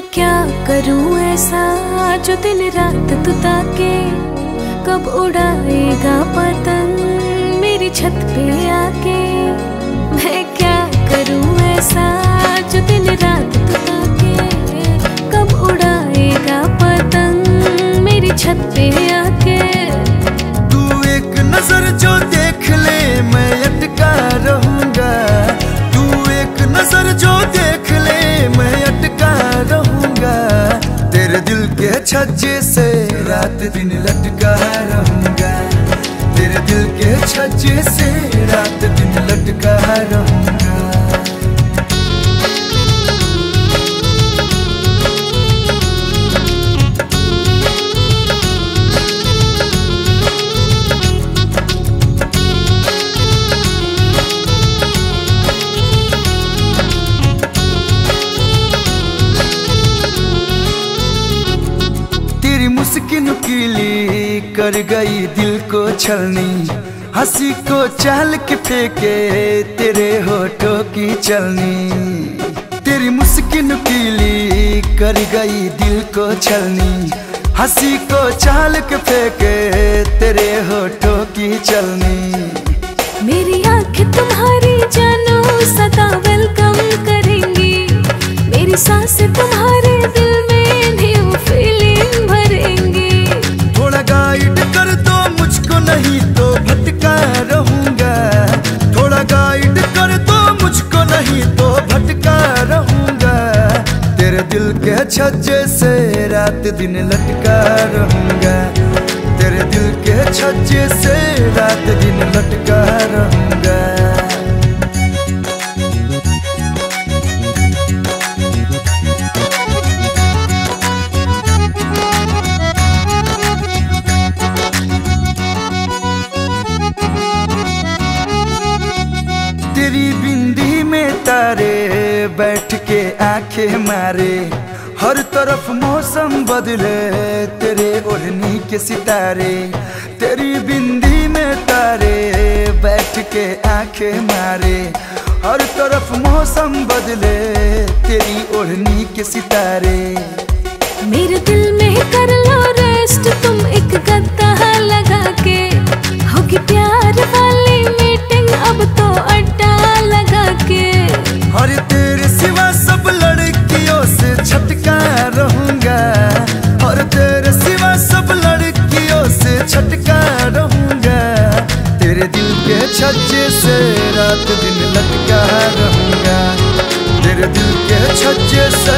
करूँ ऐसा जो दिन रात तू ताके कब उड़ाएगा पतंग मेरी छत पे आके? मैं क्या करूँ ऐसा जो दिन रात तू ताके कब उड़ाएगा पतंग मेरी छत पे आके? तू एक नज़र जो देख ले, मैं अटका रहूँगा। तू एक नज़र जो देख दिल के छज्जे से रात दिन लटका रहूँगा। तेरे दिल के छज्जे से रात दिन लटका रहूँगा। मुस्किन नुकीली कर गई दिल को छलनी। हँसी को चाल के फेंके तेरे होठों की चलनी। तेरी मुस्किन नुकीली कर गई दिल को छलनी। हँसी को चाल के फेंके तेरे होठों की चलनी। मेरी आँखें तुम्हारी जानो, सदा वेलकम करेंगी। मेरी साँसें तुम्हारे छज्जे से रात दिन लटका रहूँगा। तेरे दिल के छज्जे से रात दिन लटका रहूँगा। तेरी बिंदी में तारे बैठ के आँखें मारे। हर तरफ़ मौसम बदले, तेरे ओढ़नी के सितारे, तेरी बिंदी में तारे, बैठ के आँखें मारे। हर तरफ़ मौसम बदले, तेरी ओढ़नी के सितारे। मेरे दिल में के छज्जे से रात दिन लटका रहूँगा। तेरे दिल के छज्जे से